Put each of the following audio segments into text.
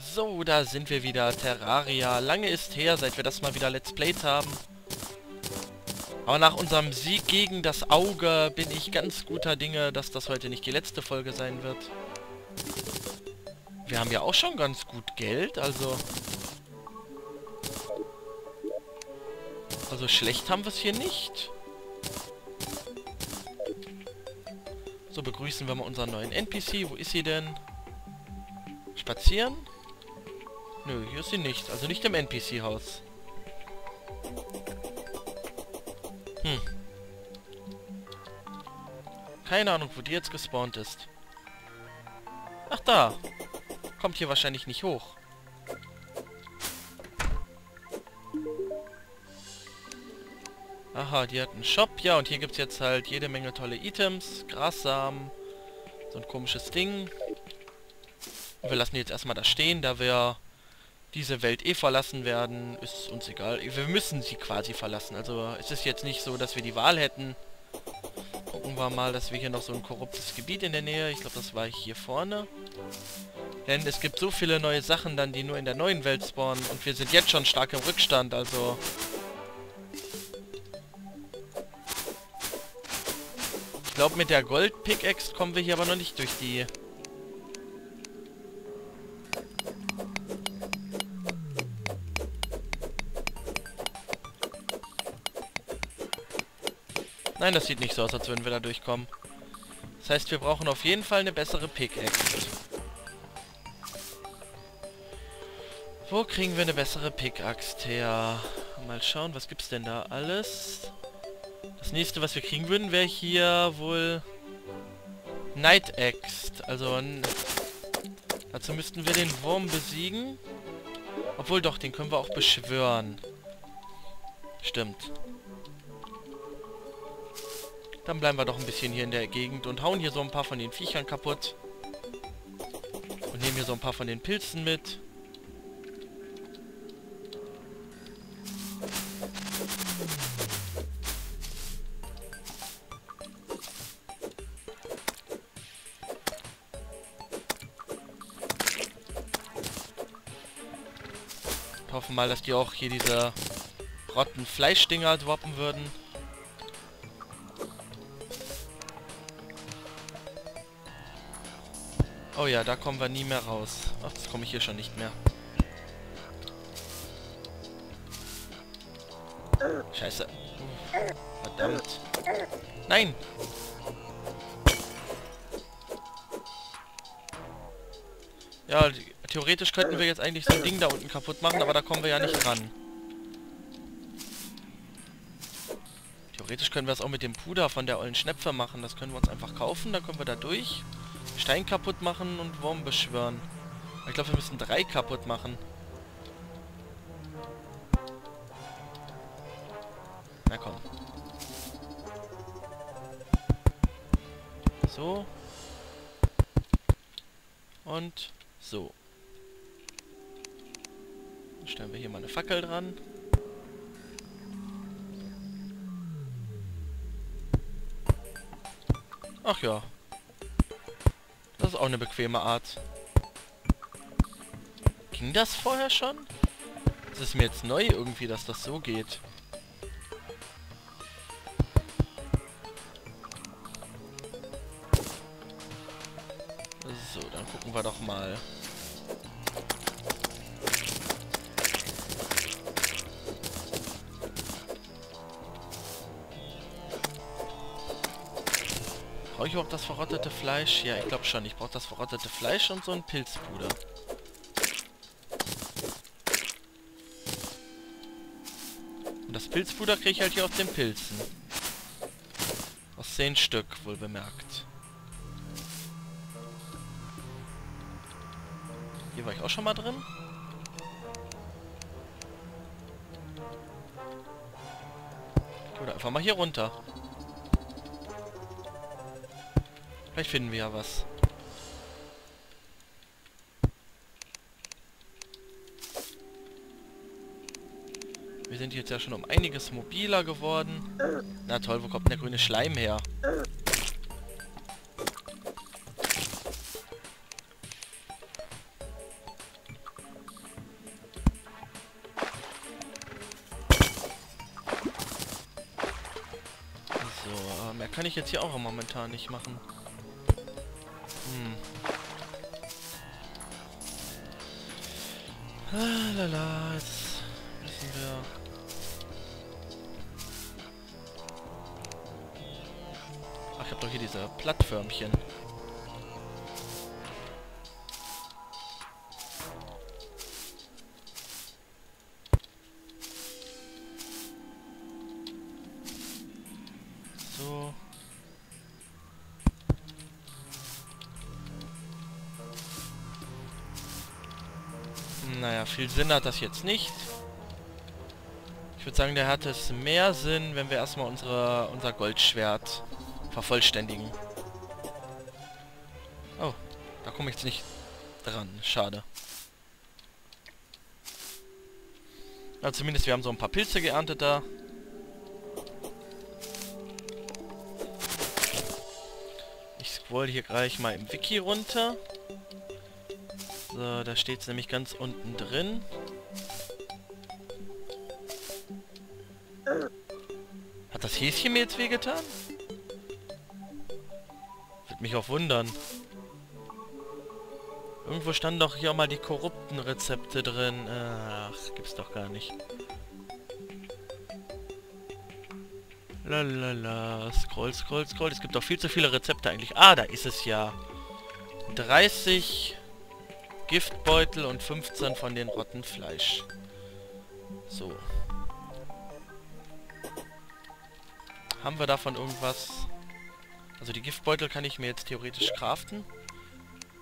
So, da sind wir wieder. Terraria. Lange ist her, seit wir das mal wieder Let's Played haben. Aber nach unserem Sieg gegen das Auge bin ich ganz guter Dinge, dass das heute nicht die letzte Folge sein wird. Wir haben ja auch schon ganz gut Geld, also... Also schlecht haben wir es hier nicht. So, begrüßen wir mal unseren neuen NPC. Wo ist sie denn? Spazieren? Nö, hier ist sie nicht. Also nicht im NPC-Haus. Hm. Keine Ahnung, wo die jetzt gespawnt ist. Ach, da. Kommt hier wahrscheinlich nicht hoch. Aha, die hat einen Shop. Ja, und hier gibt es jetzt halt jede Menge tolle Items. Grassamen. So ein komisches Ding. Und wir lassen die jetzt erstmal da stehen, da wir diese Welt eh verlassen werden, ist uns egal. Wir müssen sie quasi verlassen. Also es ist jetzt nicht so, dass wir die Wahl hätten. Gucken wir mal, dass wir hier noch so ein korruptes Gebiet in der Nähe. Ich glaube, das war hier vorne. Denn es gibt so viele neue Sachen dann, die nur in der neuen Welt spawnen. Und wir sind jetzt schon stark im Rückstand, also... Ich glaube, mit der Gold-Pickaxe kommen wir hier aber noch nicht durch die Nein, das sieht nicht so aus, als würden wir da durchkommen. Das heißt, wir brauchen auf jeden Fall eine bessere Pickaxe. Wo kriegen wir eine bessere Pickaxe her? Mal schauen, was gibt's denn da alles? Das nächste, was wir kriegen würden, wäre hier wohl Night Axe. Also dazu müssten wir den Wurm besiegen. Obwohl doch, den können wir auch beschwören. Stimmt. Dann bleiben wir doch ein bisschen hier in der Gegend und hauen hier so ein paar von den Viechern kaputt. Und nehmen hier so ein paar von den Pilzen mit. hoffen mal, dass die auch hier diese rotten Fleischdinger droppen würden. Oh ja, da kommen wir nie mehr raus. Ach, das komme ich hier schon nicht mehr. Scheiße. Verdammt. Nein! Ja, theoretisch könnten wir jetzt eigentlich so ein Ding da unten kaputt machen, aber da kommen wir ja nicht ran. Theoretisch können wir es auch mit dem Puder von der ollen Schnepfe machen. Das können wir uns einfach kaufen, dann können wir da durch. Stein kaputt machen und Wurm beschwören. Ich glaube, wir müssen drei kaputt machen. Na komm. So. Und so. Dann stellen wir hier mal eine Fackel dran. Ach ja, ist auch eine bequeme Art. Ging das vorher schon? Es ist mir jetzt neu irgendwie, dass das so geht. So, dann gucken wir doch mal. Überhaupt das verrottete Fleisch? Ja, ich glaube schon. Ich brauche das verrottete Fleisch und so ein Pilzpuder. Und das Pilzpuder kriege ich halt hier aus den Pilzen. Aus zehn Stück, wohl bemerkt. Hier war ich auch schon mal drin. Würde einfach mal hier runter. Vielleicht finden wir ja was. Wir sind jetzt ja schon um einiges mobiler geworden. Na toll, wo kommt der grüne Schleim her? So, mehr kann ich jetzt hier auch momentan nicht machen. Hm. Ah, lala, jetzt müssen wir... Ach, ich hab doch hier diese Plattförmchen. Viel Sinn hat das jetzt nicht. Ich würde sagen, der hat es mehr Sinn, wenn wir erstmal unsere, unser Goldschwert vervollständigen. Oh, da komme ich jetzt nicht dran. Schade. Ja, zumindest wir haben so ein paar Pilze geerntet da. Ich scroll hier gleich mal im Wiki runter. So, da steht es nämlich ganz unten drin. Hat das Häschen mir jetzt wehgetan? Würde mich auch wundern. Irgendwo standen doch hier auch mal die korrupten Rezepte drin. Ach, gibt's doch gar nicht. Lalala, scroll, scroll, scroll. Es gibt doch viel zu viele Rezepte eigentlich. Ah, da ist es ja. 30 Giftbeutel und 15 von den Rottenfleisch. So. Haben wir davon irgendwas? Also die Giftbeutel kann ich mir jetzt theoretisch craften.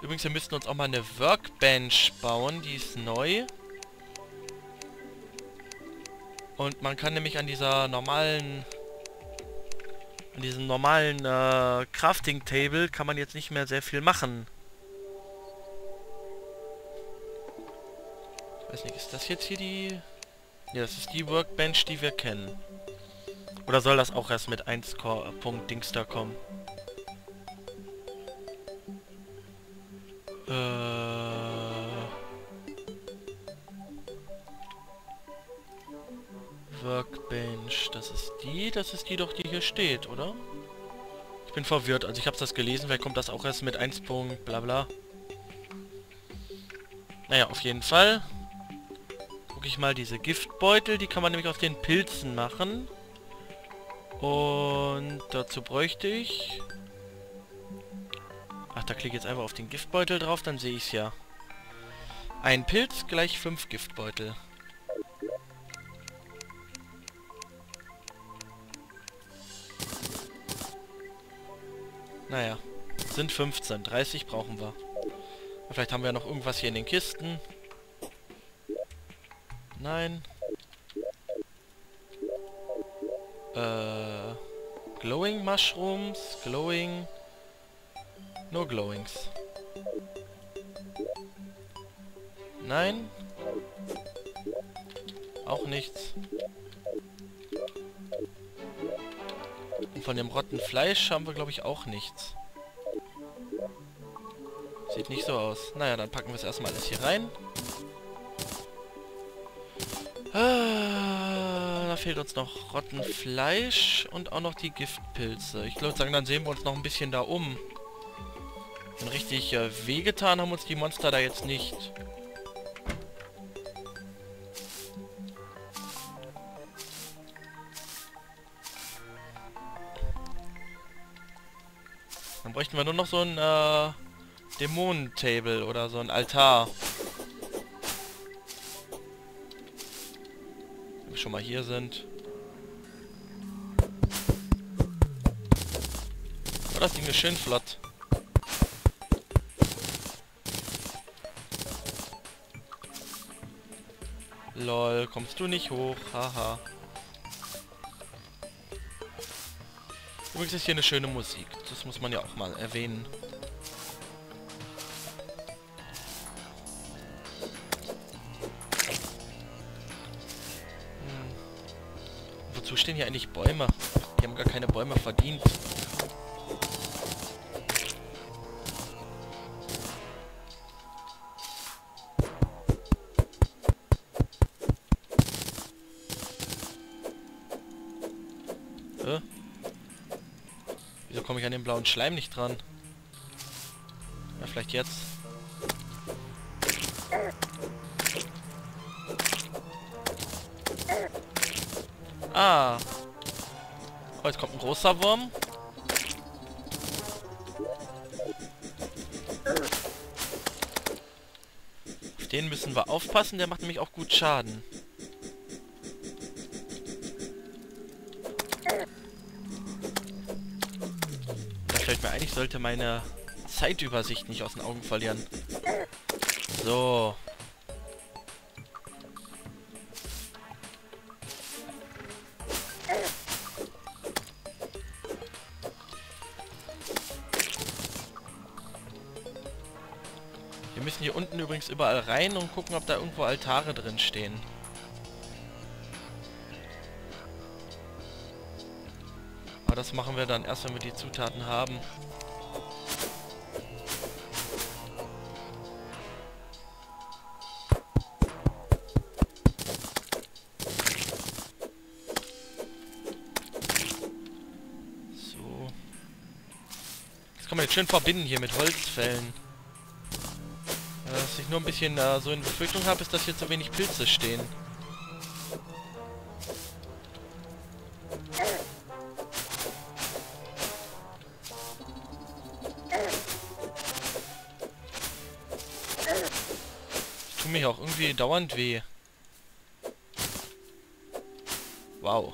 Übrigens, wir müssten uns auch mal eine Workbench bauen. Die ist neu. Und man kann nämlich an dieser normalen... An diesem normalen äh, Crafting-Table kann man jetzt nicht mehr sehr viel machen. Weiß nicht, ist das jetzt hier die... Ja, das ist die Workbench, die wir kennen. Oder soll das auch erst mit 1 Punkt Dings da kommen? Äh... Workbench, das ist die, das ist die doch, die hier steht, oder? Ich bin verwirrt, also ich habe das gelesen, vielleicht kommt das auch erst mit 1 Punkt, bla bla. Naja, auf jeden Fall ich mal diese Giftbeutel. Die kann man nämlich aus den Pilzen machen. Und dazu bräuchte ich... Ach, da klicke ich jetzt einfach auf den Giftbeutel drauf, dann sehe ich es ja. Ein Pilz gleich fünf Giftbeutel. Naja, sind 15. 30 brauchen wir. Vielleicht haben wir noch irgendwas hier in den Kisten. Nein. Äh, glowing Mushrooms, Glowing... Nur Glowings. Nein. Auch nichts. Und von dem rotten Fleisch haben wir, glaube ich, auch nichts. Sieht nicht so aus. Naja, dann packen wir es erstmal alles hier rein. Ah, da fehlt uns noch Rottenfleisch und auch noch die Giftpilze. Ich würde sagen, dann sehen wir uns noch ein bisschen da um. Und richtig äh, wehgetan haben uns die Monster da jetzt nicht. Dann bräuchten wir nur noch so ein äh, Dämonentable oder so ein Altar. Schon mal hier sind. Oh, das Ding ist schön flott. Lol, kommst du nicht hoch? Haha. Übrigens ist hier eine schöne Musik. Das muss man ja auch mal erwähnen. Stehen hier eigentlich Bäume? Die haben gar keine Bäume verdient. komme ich an den blauen Schleim nicht dran. Ja, vielleicht jetzt. Ah. Oh, jetzt kommt ein großer Wurm. Auf den müssen wir aufpassen, der macht nämlich auch gut Schaden. Da fällt mir ein, ich sollte meine Zeitübersicht nicht aus den Augen verlieren. So. Wir müssen hier unten übrigens überall rein und gucken, ob da irgendwo Altare drin stehen. Aber das machen wir dann erst, wenn wir die Zutaten haben. So. Das kann man jetzt schön verbinden hier mit Holzfällen. Ich nur ein bisschen äh, so in Befürchtung habe, ist, dass hier zu wenig Pilze stehen. Ich tue mich auch irgendwie dauernd weh. Wow.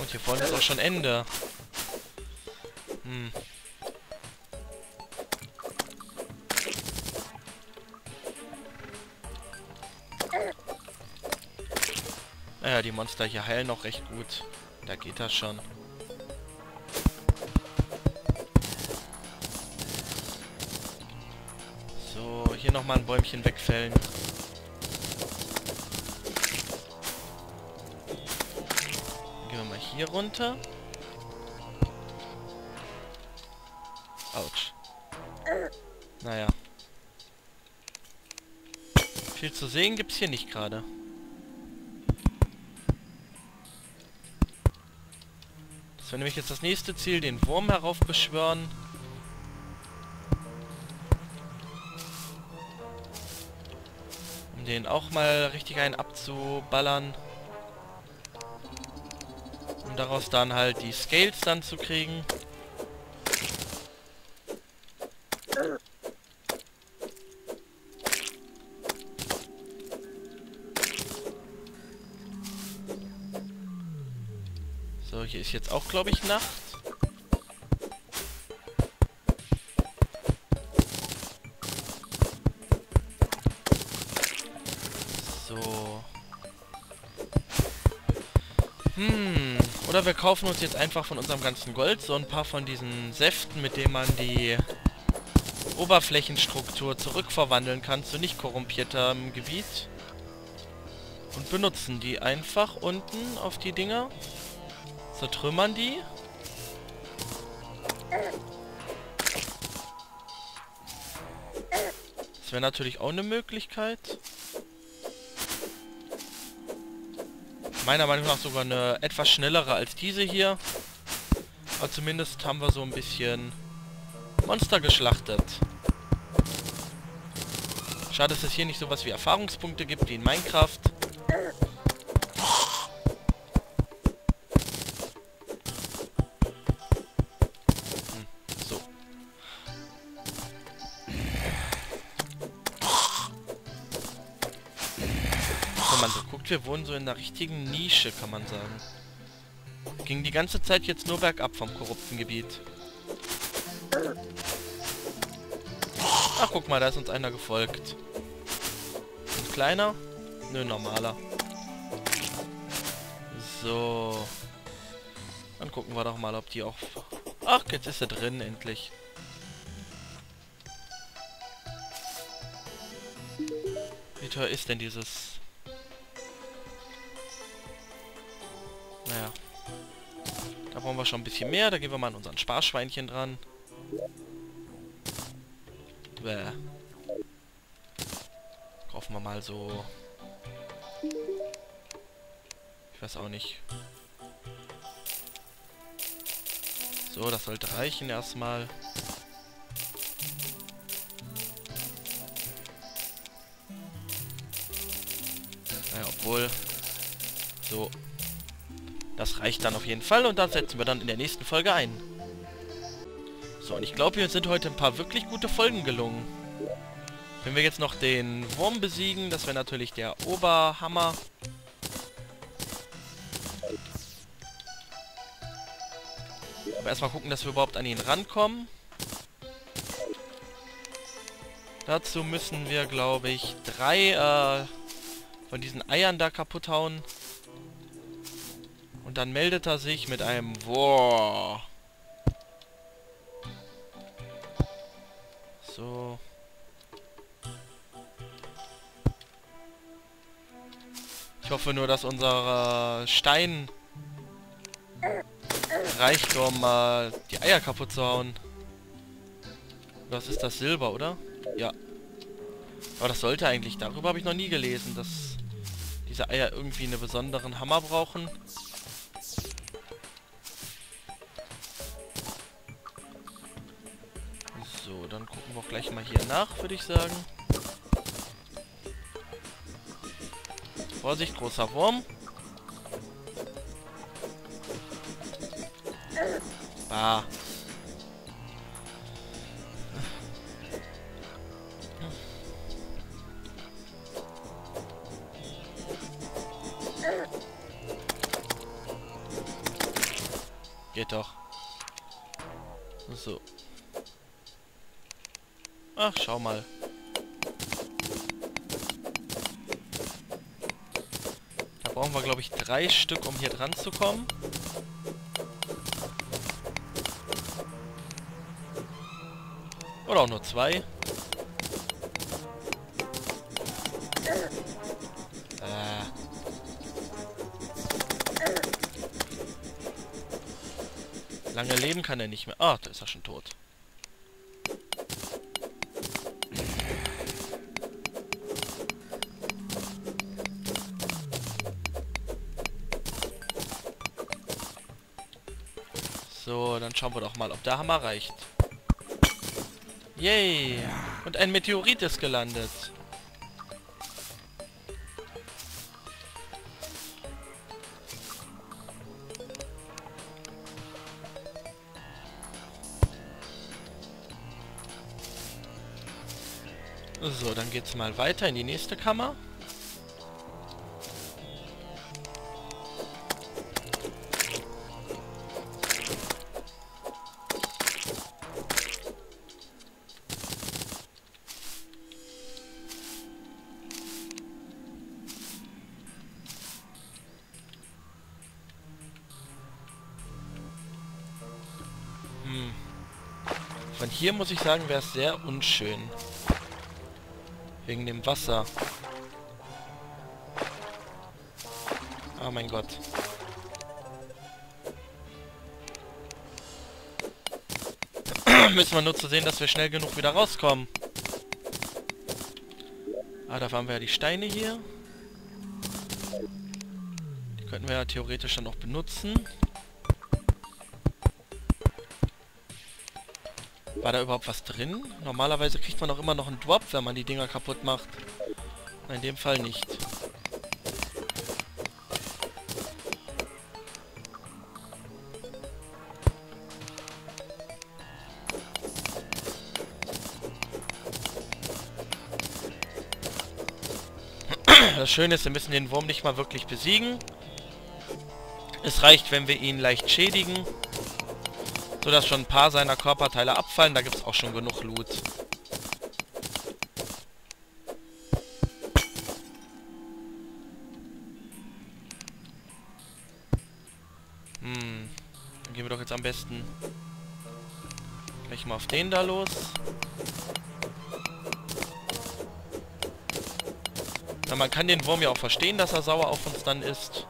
Und hier vorne ist auch schon Ende. Naja, die Monster hier heilen noch recht gut. Da geht das schon. So, hier nochmal ein Bäumchen wegfällen. Gehen wir mal hier runter. Autsch. Naja. Viel zu sehen gibt's hier nicht gerade. Wäre nämlich jetzt das nächste Ziel, den Wurm heraufbeschwören. Um den auch mal richtig einen abzuballern. Um daraus dann halt die Scales dann zu kriegen. Hier ist jetzt auch, glaube ich, Nacht. So. Hm. Oder wir kaufen uns jetzt einfach von unserem ganzen Gold so ein paar von diesen Säften, mit denen man die Oberflächenstruktur zurückverwandeln kann zu nicht korrumpiertem Gebiet. Und benutzen die einfach unten auf die Dinger. Zertrümmern die. Das wäre natürlich auch eine Möglichkeit. Meiner Meinung nach sogar eine etwas schnellere als diese hier. Aber zumindest haben wir so ein bisschen Monster geschlachtet. Schade, dass es hier nicht sowas wie Erfahrungspunkte gibt wie in Minecraft. Wir wohnen so in einer richtigen Nische, kann man sagen. Ging die ganze Zeit jetzt nur bergab vom korrupten Gebiet. Ach, guck mal, da ist uns einer gefolgt. Ein kleiner? Nö, normaler. So. Dann gucken wir doch mal, ob die auch... Ach, jetzt ist er drin, endlich. Wie teuer ist denn dieses... Wir schon ein bisschen mehr. Da gehen wir mal an unseren Sparschweinchen dran. Bäh. Kaufen wir mal so Ich weiß auch nicht. So, das sollte reichen erstmal. Naja, obwohl... So. Das reicht dann auf jeden Fall und das setzen wir dann in der nächsten Folge ein. So, und ich glaube, hier sind heute ein paar wirklich gute Folgen gelungen. Wenn wir jetzt noch den Wurm besiegen, das wäre natürlich der Oberhammer. Aber erstmal gucken, dass wir überhaupt an ihn rankommen. Dazu müssen wir, glaube ich, drei äh, von diesen Eiern da kaputt hauen. Dann meldet er sich mit einem Wow. So. Ich hoffe nur, dass unser Stein reicht, um äh, die Eier kaputt zu hauen. Was ist das? Silber, oder? Ja. Aber das sollte eigentlich... Darüber habe ich noch nie gelesen, dass diese Eier irgendwie einen besonderen Hammer brauchen. Mal hier nach, würde ich sagen. Vorsicht, großer Wurm. Bah. Geht doch. So. Ach, schau mal. Da brauchen wir, glaube ich, drei Stück, um hier dran zu kommen. Oder auch nur zwei. Lange leben kann er nicht mehr. Ah, da ist er schon tot. Schauen wir doch mal, ob der Hammer reicht. Yay! Und ein Meteorit ist gelandet. So, dann geht's mal weiter in die nächste Kammer. Hier muss ich sagen, wäre es sehr unschön. Wegen dem Wasser. Oh mein Gott. Müssen wir nur zu sehen, dass wir schnell genug wieder rauskommen. Ah, da haben wir ja die Steine hier. Die könnten wir ja theoretisch dann auch benutzen. War da überhaupt was drin? Normalerweise kriegt man auch immer noch einen Drop, wenn man die Dinger kaputt macht. In dem Fall nicht. Das Schöne ist, wir müssen den Wurm nicht mal wirklich besiegen. Es reicht, wenn wir ihn leicht schädigen so dass schon ein paar seiner Körperteile abfallen. Da gibt es auch schon genug Loot. Hm. Dann gehen wir doch jetzt am besten gleich mal auf den da los. Na, man kann den Wurm ja auch verstehen, dass er sauer auf uns dann ist.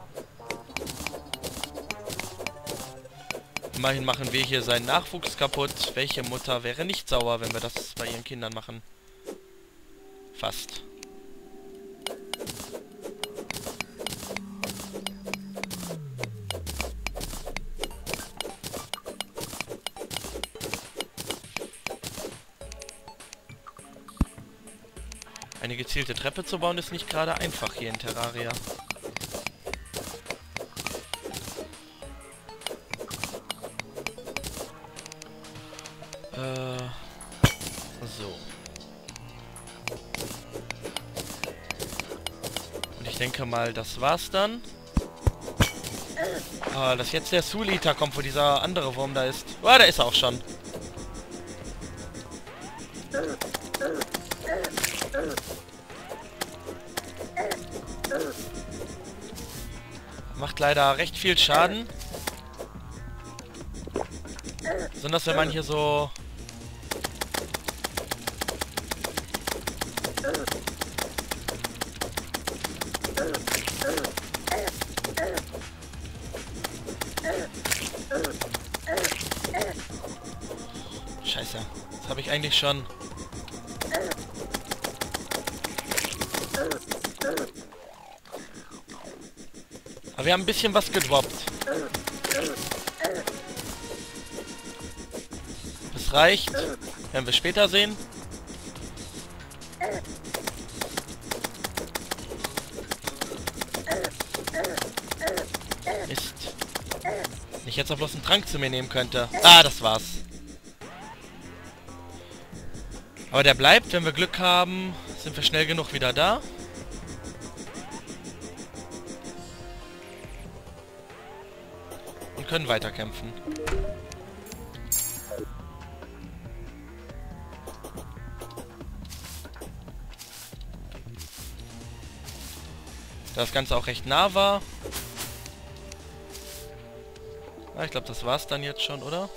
Immerhin machen wir hier seinen Nachwuchs kaputt. Welche Mutter wäre nicht sauer, wenn wir das bei ihren Kindern machen? Fast. Eine gezielte Treppe zu bauen ist nicht gerade einfach hier in Terraria. Äh, so. Und ich denke mal, das war's dann. Ah, dass jetzt der Sulita kommt, wo dieser andere Wurm da ist. Ah, oh, da ist er auch schon. Macht leider recht viel Schaden. Besonders wenn man hier so... Scheiße. Das habe ich eigentlich schon... Aber wir haben ein bisschen was gedroppt. Das reicht. Werden wir später sehen. Ich jetzt auch bloß einen Trank zu mir nehmen könnte. Ah, das war's. Aber der bleibt, wenn wir Glück haben, sind wir schnell genug wieder da. Und können weiterkämpfen. Da das Ganze auch recht nah war. Ah, ich glaube, das war's dann jetzt schon, oder?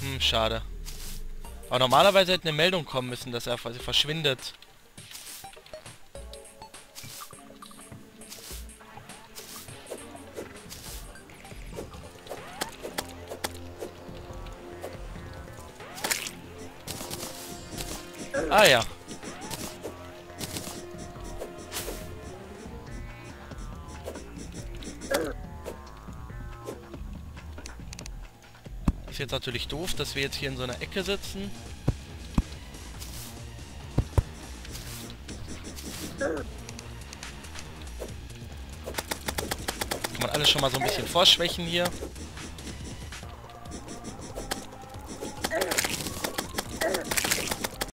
Hm, schade. Aber normalerweise hätte eine Meldung kommen müssen, dass er verschwindet. Ah ja. Ist jetzt natürlich doof, dass wir jetzt hier in so einer Ecke sitzen. Kann man alles schon mal so ein bisschen vorschwächen hier.